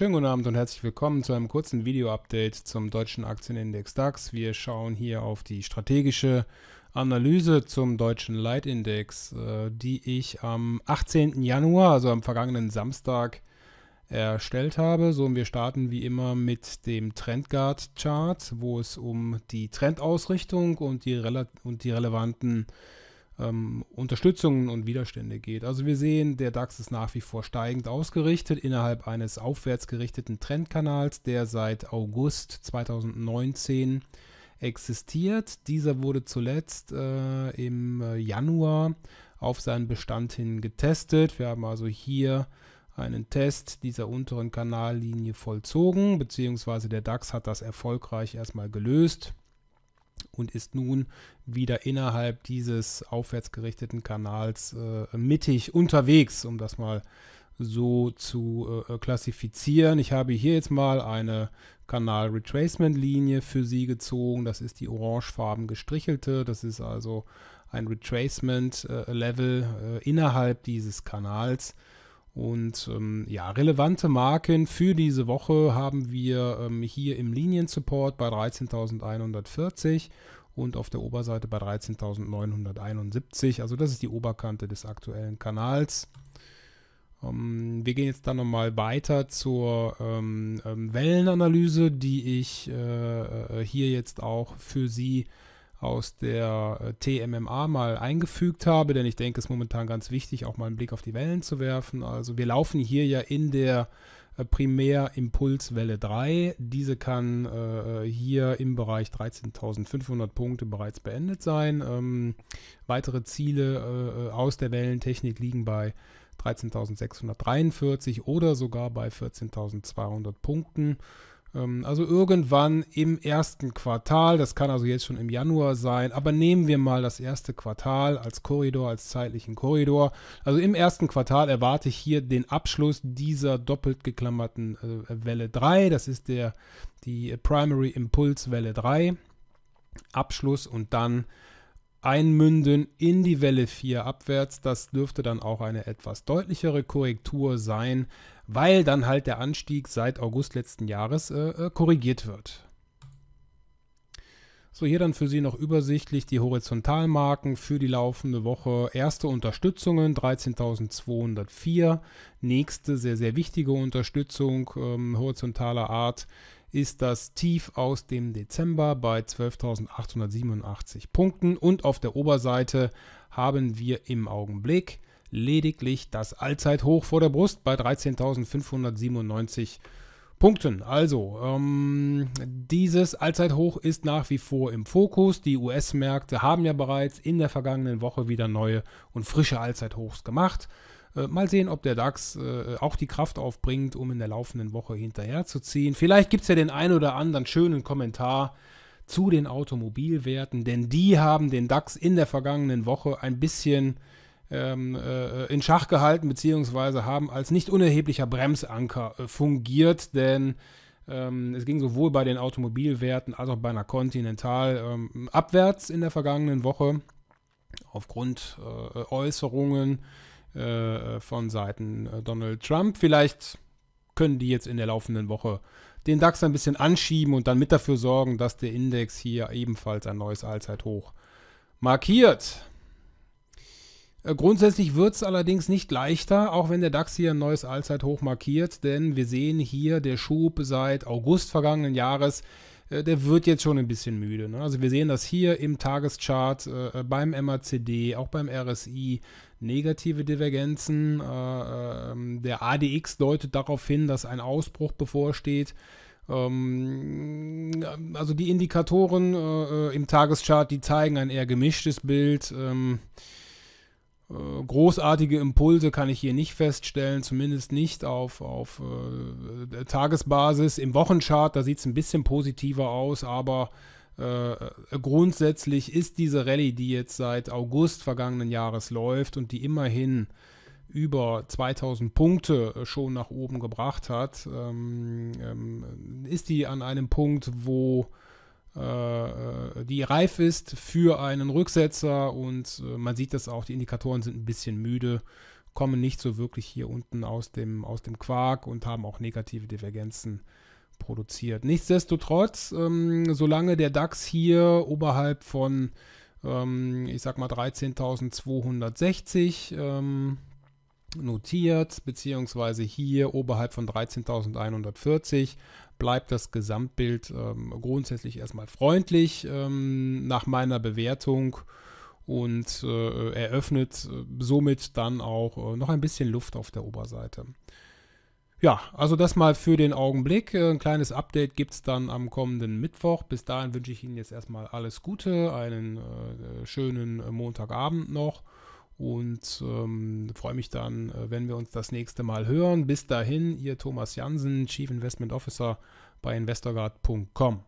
schönen guten Abend und herzlich willkommen zu einem kurzen Video-Update zum deutschen Aktienindex DAX. Wir schauen hier auf die strategische Analyse zum deutschen Leitindex, äh, die ich am 18. Januar, also am vergangenen Samstag, erstellt habe. So, und wir starten wie immer mit dem Trendguard-Chart, wo es um die Trendausrichtung und die, und die relevanten ähm, Unterstützungen und Widerstände geht. Also wir sehen, der DAX ist nach wie vor steigend ausgerichtet innerhalb eines aufwärts gerichteten Trendkanals, der seit August 2019 existiert. Dieser wurde zuletzt äh, im äh, Januar auf seinen Bestand hin getestet. Wir haben also hier einen Test dieser unteren Kanallinie vollzogen, beziehungsweise der DAX hat das erfolgreich erstmal gelöst und ist nun wieder innerhalb dieses aufwärts gerichteten Kanals äh, mittig unterwegs, um das mal so zu äh, klassifizieren. Ich habe hier jetzt mal eine Kanal-Retracement-Linie für Sie gezogen. Das ist die orangefarben gestrichelte. Das ist also ein Retracement-Level äh, äh, innerhalb dieses Kanals. Und ähm, ja, relevante Marken für diese Woche haben wir ähm, hier im Liniensupport bei 13.140 und auf der Oberseite bei 13.971. Also das ist die Oberkante des aktuellen Kanals. Ähm, wir gehen jetzt dann nochmal weiter zur ähm, ähm, Wellenanalyse, die ich äh, äh, hier jetzt auch für Sie aus der äh, TMMA mal eingefügt habe, denn ich denke, es ist momentan ganz wichtig, auch mal einen Blick auf die Wellen zu werfen. Also wir laufen hier ja in der äh, Primärimpulswelle 3. Diese kann äh, hier im Bereich 13.500 Punkte bereits beendet sein. Ähm, weitere Ziele äh, aus der Wellentechnik liegen bei 13.643 oder sogar bei 14.200 Punkten. Ähm, also irgendwann im ersten Quartal, das kann also jetzt schon im Januar sein, aber nehmen wir mal das erste Quartal als Korridor, als zeitlichen Korridor. Also im ersten Quartal erwarte ich hier den Abschluss dieser doppelt geklammerten äh, Welle 3. Das ist der, die Primary Impulse Welle 3. Abschluss und dann einmünden in die Welle 4 abwärts. Das dürfte dann auch eine etwas deutlichere Korrektur sein, weil dann halt der Anstieg seit August letzten Jahres äh, äh korrigiert wird. So, hier dann für Sie noch übersichtlich die Horizontalmarken für die laufende Woche. Erste Unterstützungen 13.204. Nächste sehr, sehr wichtige Unterstützung ähm, horizontaler Art ist das Tief aus dem Dezember bei 12.887 Punkten und auf der Oberseite haben wir im Augenblick lediglich das Allzeithoch vor der Brust bei 13.597 Punkten. Also, ähm, dieses Allzeithoch ist nach wie vor im Fokus. Die US-Märkte haben ja bereits in der vergangenen Woche wieder neue und frische Allzeithochs gemacht. Äh, mal sehen, ob der DAX äh, auch die Kraft aufbringt, um in der laufenden Woche hinterherzuziehen. Vielleicht gibt es ja den einen oder anderen schönen Kommentar zu den Automobilwerten, denn die haben den DAX in der vergangenen Woche ein bisschen ähm, äh, in Schach gehalten, beziehungsweise haben als nicht unerheblicher Bremsanker äh, fungiert, denn ähm, es ging sowohl bei den Automobilwerten als auch bei einer Continental ähm, abwärts in der vergangenen Woche aufgrund äh, Äußerungen äh, von Seiten äh, Donald Trump. Vielleicht können die jetzt in der laufenden Woche den DAX ein bisschen anschieben und dann mit dafür sorgen, dass der Index hier ebenfalls ein neues Allzeithoch markiert. Äh, grundsätzlich wird es allerdings nicht leichter, auch wenn der DAX hier ein neues Allzeithoch markiert, denn wir sehen hier der Schub seit August vergangenen Jahres äh, der wird jetzt schon ein bisschen müde. Ne? Also wir sehen das hier im Tageschart äh, beim MACD, auch beim RSI, negative Divergenzen. Äh, äh, der ADX deutet darauf hin, dass ein Ausbruch bevorsteht. Ähm, also die Indikatoren im Tageschart, die zeigen ein eher gemischtes Bild. Ähm, großartige Impulse kann ich hier nicht feststellen, zumindest nicht auf, auf äh, Tagesbasis. Im Wochenchart, da sieht es ein bisschen positiver aus, aber äh, grundsätzlich ist diese Rallye, die jetzt seit August vergangenen Jahres läuft und die immerhin über 2000 Punkte schon nach oben gebracht hat, ähm, ähm, ist die an einem Punkt, wo äh, die reif ist für einen Rücksetzer und äh, man sieht das auch, die Indikatoren sind ein bisschen müde. kommen nicht so wirklich hier unten aus dem, aus dem Quark und haben auch negative Divergenzen produziert. Nichtsdestotrotz, ähm, solange der DAX hier oberhalb von, ähm, ich sag mal, 13.260 ähm, notiert, beziehungsweise hier oberhalb von 13.140 bleibt das Gesamtbild ähm, grundsätzlich erstmal freundlich ähm, nach meiner Bewertung und äh, eröffnet äh, somit dann auch äh, noch ein bisschen Luft auf der Oberseite. Ja, also das mal für den Augenblick. Ein kleines Update gibt es dann am kommenden Mittwoch. Bis dahin wünsche ich Ihnen jetzt erstmal alles Gute, einen äh, schönen Montagabend noch und ähm, freue mich dann, äh, wenn wir uns das nächste Mal hören. Bis dahin, Ihr Thomas Jansen, Chief Investment Officer bei investorguard.com.